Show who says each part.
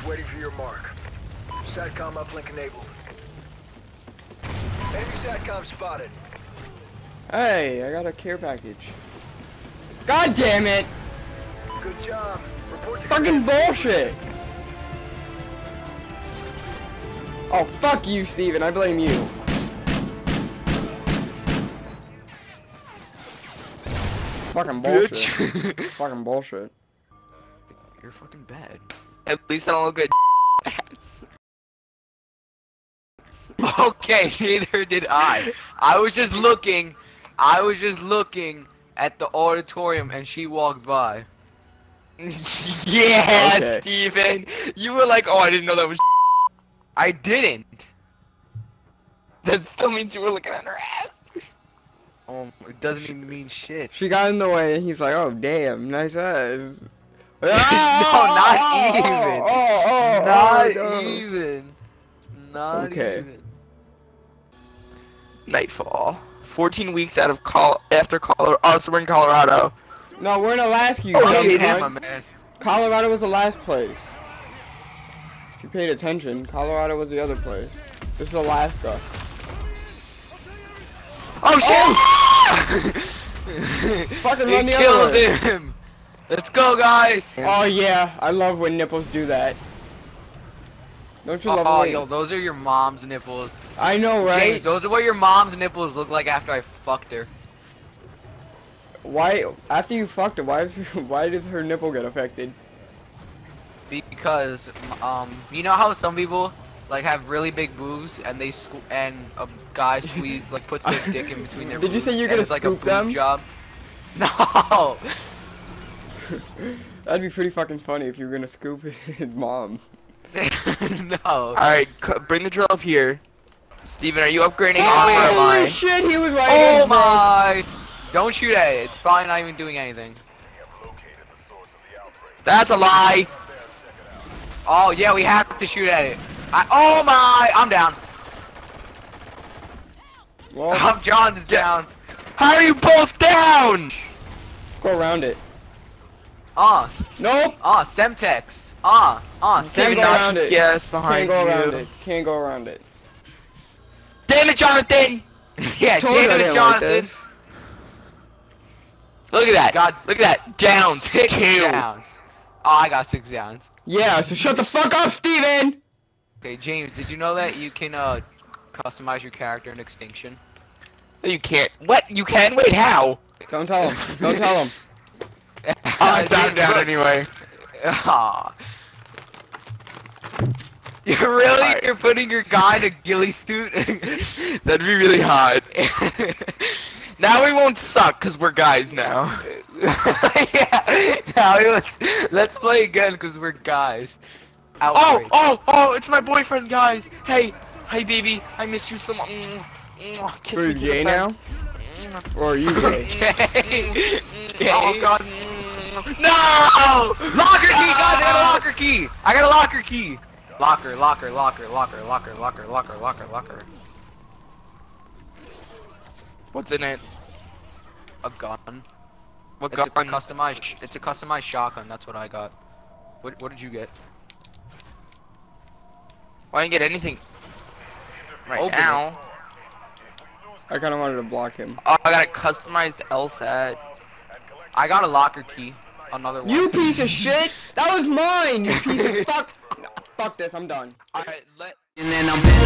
Speaker 1: package waiting for your mark. SATCOM uplink enabled. Enemy SATCOM spotted.
Speaker 2: Hey, I got a care package. God damn it!
Speaker 1: Good job. Report to
Speaker 2: Fucking bullshit! Oh, fuck you, Steven. I blame you. Fucking bullshit. Fucking bullshit.
Speaker 3: You're fucking bad. At least I don't look at Okay, neither did I. I was just looking. I was just looking at the auditorium and she walked by. yeah,
Speaker 2: Okay.
Speaker 3: Steven. You were like, oh, I didn't know that was I didn't. That still means you were looking at her ass. Oh, it doesn't even mean shit.
Speaker 2: She got in the way, and he's like, "Oh, damn, nice ass."
Speaker 3: no, not even.
Speaker 2: Oh, oh, oh,
Speaker 3: Not
Speaker 2: no.
Speaker 3: even. Not
Speaker 2: Okay.
Speaker 3: even. Nightfall. 14 weeks out of col after Colorado. Oh, so we're in Colorado.
Speaker 2: No, we're in Alaska. You
Speaker 3: Oh,
Speaker 2: dumb
Speaker 3: hey,
Speaker 2: cunt.
Speaker 3: my man.
Speaker 2: Colorado was the last place. If you paid attention, Colorado was the other place. This is Alaska.
Speaker 3: Oh shit! Oh!
Speaker 2: Fucking
Speaker 3: He
Speaker 2: run the
Speaker 3: killed
Speaker 2: other way.
Speaker 3: him. Let's go, guys.
Speaker 2: Oh yeah, I love when nipples do that. Don't you love
Speaker 3: Oh, yo, those are your mom's nipples.
Speaker 2: I know, right?
Speaker 3: James, those are what your mom's nipples look like after I fucked her.
Speaker 2: Why? After you fucked her, why is why does her nipple get affected?
Speaker 3: Because, um, you know how some people like have really big boobs and they and a guy squeeze like puts their dick in between their.
Speaker 2: Did you say you're gonna
Speaker 3: it's like
Speaker 2: scoop
Speaker 3: a boob
Speaker 2: them?
Speaker 3: Job. No.
Speaker 2: That'd be pretty fucking funny if you were gonna scoop his mom.
Speaker 3: no. All right, bring the drill up here. Steven, are you upgrading?
Speaker 2: Holy shit, he was right.
Speaker 3: Oh
Speaker 2: in, bro.
Speaker 3: my! Don't shoot at it. It's probably not even doing anything. That's a lie. Oh yeah, we have to shoot at it. I, oh my! I'm down.
Speaker 2: Well,
Speaker 3: I'm John is down. How are you both down?
Speaker 2: let's go around it.
Speaker 3: Ah,
Speaker 2: Nope.
Speaker 3: ah, Semtex. Ah, ah,
Speaker 2: Can't go around it.
Speaker 3: Yes,
Speaker 2: Can't
Speaker 3: behind
Speaker 2: go
Speaker 3: you.
Speaker 2: it. Can't go around it.
Speaker 3: Damn it, Jonathan! yeah, damn it,
Speaker 2: like
Speaker 3: Jonathan.
Speaker 2: this.
Speaker 3: Look at that. God, look at that. Down. Six
Speaker 2: two.
Speaker 3: downs. Oh, I got six downs.
Speaker 2: Yeah, so shut the fuck up, Steven!
Speaker 3: Okay, James, did you know that you can uh customize your character in Extinction?
Speaker 4: You can't. What? You can? Wait, how?
Speaker 2: Don't tell him. Don't tell him.
Speaker 4: I'm down, down anyway.
Speaker 3: Aw. You're really
Speaker 4: Alright.
Speaker 3: you're putting your guy in a ghillie suit.
Speaker 4: That'd be really hot. now we won't suck because we're guys now.
Speaker 3: yeah. Now let's let's play again because we're guys.
Speaker 4: Oh,
Speaker 3: Outbreak.
Speaker 4: oh, oh! It's my boyfriend, guys. Hey, hey, baby, I miss you so much. Mwah, mwah. Kiss
Speaker 2: So you
Speaker 4: to
Speaker 2: gay now? Or are you gay?
Speaker 3: Okay.
Speaker 4: Oh God.
Speaker 3: No! Locker key, guys! I got a ah! locker key. I got a locker key. Locker, locker, locker, locker, locker, locker, locker, locker, locker.
Speaker 4: What's in it?
Speaker 3: A gun.
Speaker 4: What
Speaker 3: It's a customized. It's a customized shotgun. That's what I got. What What did you get?
Speaker 4: Well, I didn't get anything right
Speaker 3: Open it.
Speaker 4: now.
Speaker 2: I kind of wanted to block him.
Speaker 4: Oh, I got a customized LSAT.
Speaker 3: I got a locker key. Another one.
Speaker 2: You piece of shit! That was mine! You piece of fuck! Fuck this, I'm done.
Speaker 4: Alright, let.
Speaker 5: And then I'm